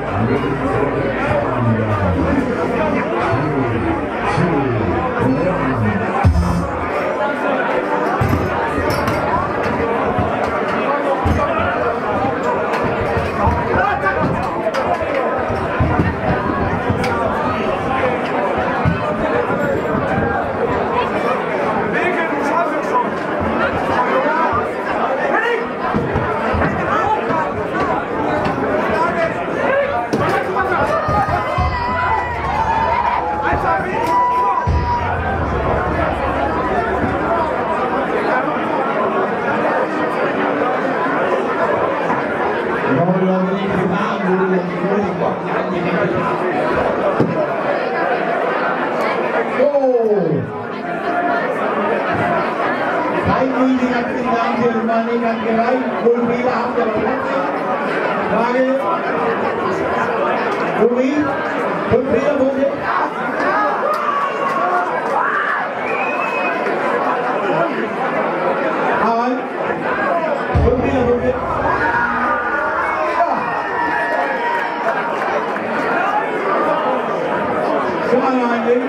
감사합니다. Frage. Rudi, fünf Meter, Rugby, rugby. Come on, Andy.